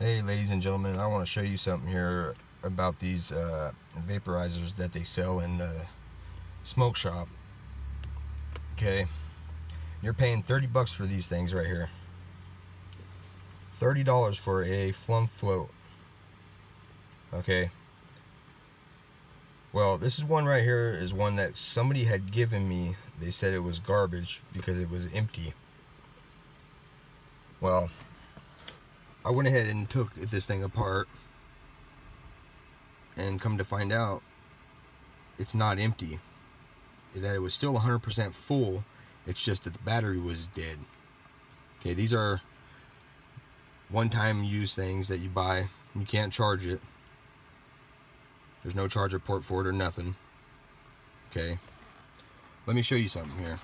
Hey ladies and gentlemen, I want to show you something here about these uh, vaporizers that they sell in the smoke shop. Okay, you're paying 30 bucks for these things right here. $30 for a flum float. Okay. Well, this is one right here is one that somebody had given me. They said it was garbage because it was empty. Well, I went ahead and took this thing apart and come to find out it's not empty. That it was still 100% full. It's just that the battery was dead. Okay these are one-time use things that you buy. You can't charge it. There's no charger port for it or nothing. Okay. Let me show you something here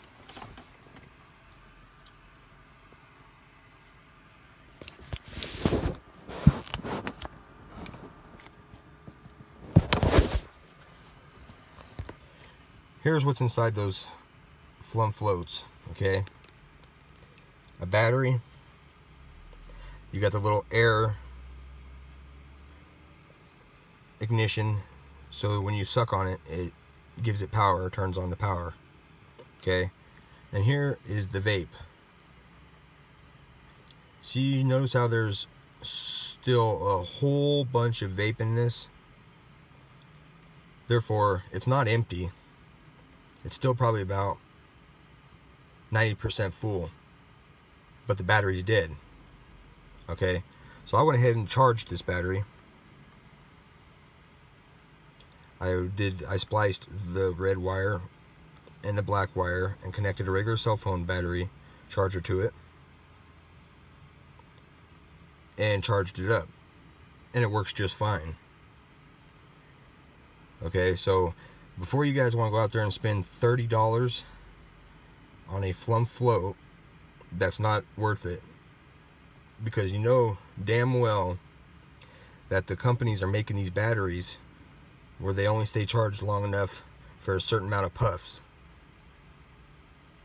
here's what's inside those flum floats okay? A battery. You got the little air ignition so when you suck on it it gives it power turns on the power okay? And here is the vape. See notice how there's still a whole bunch of vape in this? Therefore it's not empty it's still probably about 90% full. But the battery's dead okay? So I went ahead and charged this battery. I did I spliced the red wire and the black wire and connected a regular cell phone battery charger to it and charged it up. And it works just fine. Okay? So before you guys want to go out there and spend $30 on a flum float that's not worth it. Because you know damn well that the companies are making these batteries where they only stay charged long enough for a certain amount of puffs.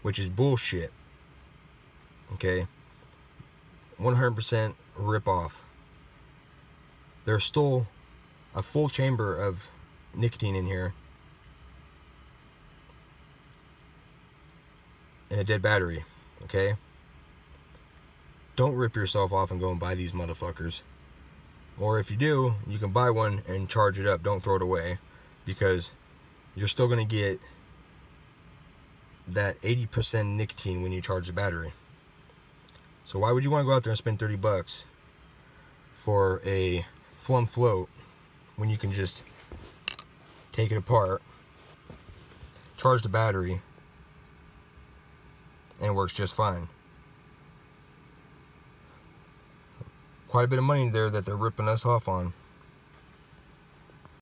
Which is bullshit. Okay? 100% rip off. There's still a full chamber of nicotine in here and a dead battery, okay? Don't rip yourself off and go and buy these motherfuckers. Or if you do, you can buy one and charge it up. Don't throw it away because you're still going to get that 80% nicotine when you charge the battery. So why would you want to go out there and spend 30 bucks for a flum float when you can just take it apart, charge the battery, and it works just fine. Quite a bit of money there that they're ripping us off on.